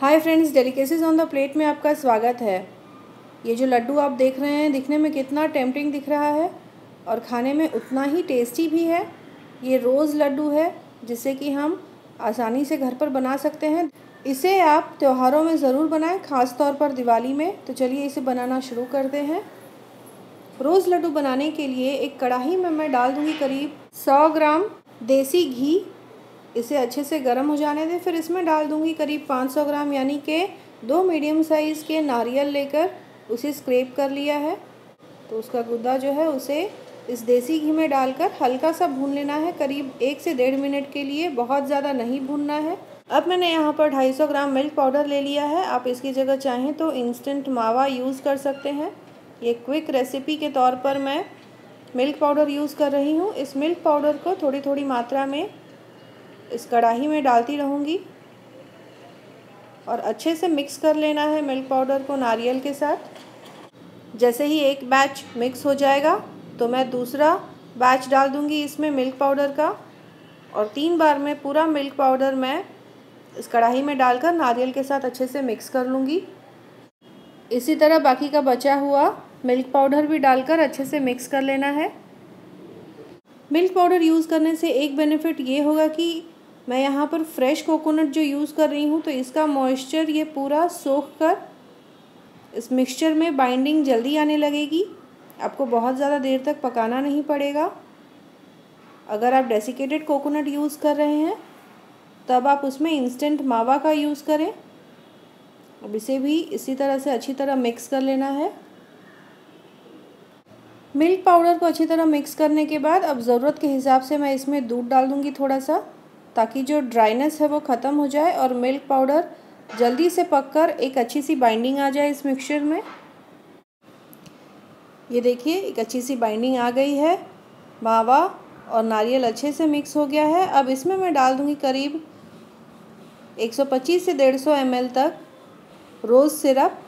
Hi friends delicacies on the plate में आपका स्वागत है। ये जो लड्डू आप देख रहे हैं, दिखने में कितना टेम्पटिंग दिख रहा है और खाने में उतना ही टेस्टी भी है। ये रोज़ लड्डू है, जिसे कि हम आसानी से घर पर बना सकते हैं। इसे आप त्योहारों में ज़रूर बनाएँ ख़ास तौर पर दिवाली में। तो चलिए इसे बनाना शुरू करते हैं। रोज़ लड्डू बनाने के लिए एक कढ़ाई में मैं डाल दूँगी करीब सौ ग्राम देसी घी। इसे अच्छे से गर्म हो जाने दें। फिर इसमें डाल दूँगी करीब 500 ग्राम, यानी कि दो मीडियम साइज़ के नारियल लेकर उसे स्क्रेप कर लिया है। तो उसका गुद्दा जो है, उसे इस देसी घी में डालकर हल्का सा भून लेना है। करीब एक से डेढ़ मिनट के लिए बहुत ज़्यादा नहीं भूनना है। अब मैंने यहाँ पर 250 ग्राम मिल्क पाउडर ले लिया है। आप इसकी जगह चाहें तो इंस्टेंट मावा यूज़ कर सकते हैं। ये क्विक रेसिपी के तौर पर मैं मिल्क पाउडर यूज़ कर रही हूँ। इस मिल्क पाउडर को थोड़ी थोड़ी मात्रा में इस कढ़ाई में डालती रहूँगी। और अच्छे से मिक्स कर लेना है मिल्क पाउडर को नारियल के साथ। जैसे ही एक बैच मिक्स हो जाएगा तो मैं दूसरा बैच डाल दूँगी इसमें मिल्क पाउडर का। और तीन बार में पूरा मिल्क पाउडर मैं इस कढ़ाई में डालकर नारियल के साथ अच्छे से मिक्स कर लूँगी। इसी तरह बाकी का बचा हुआ मिल्क पाउडर भी डालकर अच्छे से मिक्स कर लेना है। मिल्क पाउडर यूज़ करने से एक बेनिफिट ये होगा कि मैं यहाँ पर फ्रेश कोकोनट जो यूज़ कर रही हूँ तो इसका मॉइस्चर ये पूरा सोख कर इस मिक्सचर में बाइंडिंग जल्दी आने लगेगी। आपको बहुत ज़्यादा देर तक पकाना नहीं पड़ेगा। अगर आप डेसिकेटेड कोकोनट यूज़ कर रहे हैं, तब आप उसमें इंस्टेंट मावा का यूज़ करें। अब इसे भी इसी तरह से अच्छी तरह मिक्स कर लेना है। मिल्क पाउडर को अच्छी तरह मिक्स करने के बाद अब ज़रूरत के हिसाब से मैं इसमें दूध डाल दूँगी थोड़ा सा। ताकि जो ड्राइनेस है वो ख़त्म हो जाए और मिल्क पाउडर जल्दी से पककर एक अच्छी सी बाइंडिंग आ जाए इस मिक्सचर में। ये देखिए, एक अच्छी सी बाइंडिंग आ गई है। मावा और नारियल अच्छे से मिक्स हो गया है। अब इसमें मैं डाल दूँगी करीब 125 से 150 एम तक रोज़ सिरप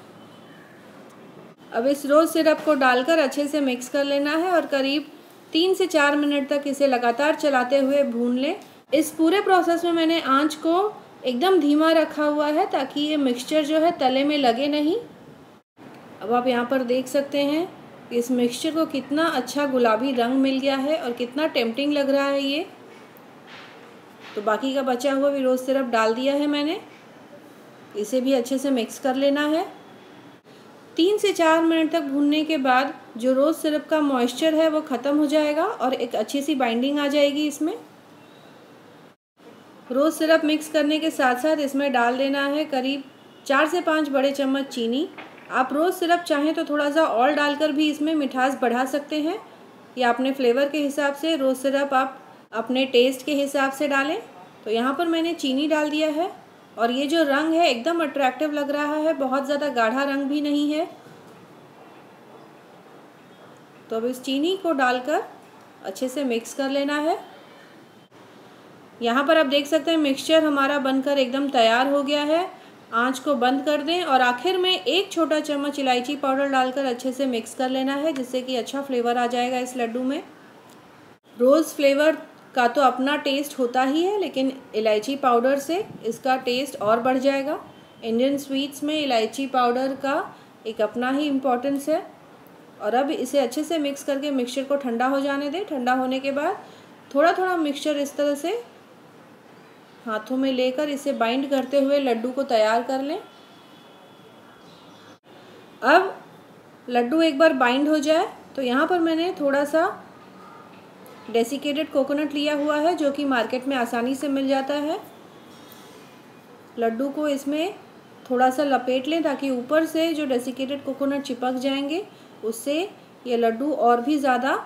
अब इस रोज़ सिरप को डालकर अच्छे से मिक्स कर लेना है और करीब तीन से चार मिनट तक इसे लगातार चलाते हुए भून लें। इस पूरे प्रोसेस में मैंने आँच को एकदम धीमा रखा हुआ है ताकि ये मिक्सचर जो है तले में लगे नहीं। अब आप यहाँ पर देख सकते हैं कि इस मिक्सचर को कितना अच्छा गुलाबी रंग मिल गया है और कितना टेम्पटिंग लग रहा है ये। तो बाकी का बचा हुआ भी रोज़ सिरप डाल दिया है मैंने। इसे भी अच्छे से मिक्स कर लेना है। तीन से चार मिनट तक भूनने के बाद जो रोज़ सिरप का मॉइस्चर है वो ख़त्म हो जाएगा और एक अच्छी सी बाइंडिंग आ जाएगी इसमें। रोज़ सिरप मिक्स करने के साथ साथ इसमें डाल देना है करीब चार से पाँच बड़े चम्मच चीनी। आप रोज़ सिरप चाहें तो थोड़ा सा और डालकर भी इसमें मिठास बढ़ा सकते हैं। या अपने फ्लेवर के हिसाब से रोज़ सिरप आप अपने टेस्ट के हिसाब से डालें। तो यहाँ पर मैंने चीनी डाल दिया है और ये जो रंग है एकदम अट्रैक्टिव लग रहा है, बहुत ज़्यादा गाढ़ा रंग भी नहीं है। तो अब इस चीनी को डालकर अच्छे से मिक्स कर लेना है। यहाँ पर आप देख सकते हैं मिक्सचर हमारा बनकर एकदम तैयार हो गया है। आँच को बंद कर दें और आखिर में एक छोटा चम्मच इलायची पाउडर डालकर अच्छे से मिक्स कर लेना है, जिससे कि अच्छा फ्लेवर आ जाएगा इस लड्डू में। रोज़ फ्लेवर का तो अपना टेस्ट होता ही है, लेकिन इलायची पाउडर से इसका टेस्ट और बढ़ जाएगा। इंडियन स्वीट्स में इलायची पाउडर का एक अपना ही इम्पोर्टेंस है। और अब इसे अच्छे से मिक्स करके मिक्सचर को ठंडा हो जाने दें। ठंडा होने के बाद थोड़ा थोड़ा मिक्सचर इस तरह से हाथों में लेकर इसे बाइंड करते हुए लड्डू को तैयार कर लें। अब लड्डू एक बार बाइंड हो जाए तो यहाँ पर मैंने थोड़ा सा डेसिकेटेड कोकोनट लिया हुआ है, जो कि मार्केट में आसानी से मिल जाता है। लड्डू को इसमें थोड़ा सा लपेट लें, ताकि ऊपर से जो डेसिकेटेड कोकोनट चिपक जाएँगे, उससे ये लड्डू और भी ज़्यादा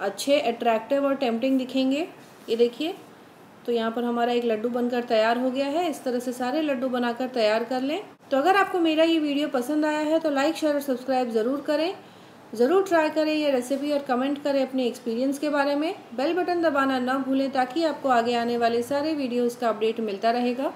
अच्छे अट्रैक्टिव और टेम्पटिंग दिखेंगे। ये देखिए। तो यहाँ पर हमारा एक लड्डू बनकर तैयार हो गया है। इस तरह से सारे लड्डू बनाकर तैयार कर लें। तो अगर आपको मेरा ये वीडियो पसंद आया है तो लाइक शेयर और सब्सक्राइब ज़रूर करें। ज़रूर ट्राई करें ये रेसिपी और कमेंट करें अपने एक्सपीरियंस के बारे में। बेल बटन दबाना ना भूलें ताकि आपको आगे आने वाले सारे वीडियोज़ का अपडेट मिलता रहेगा।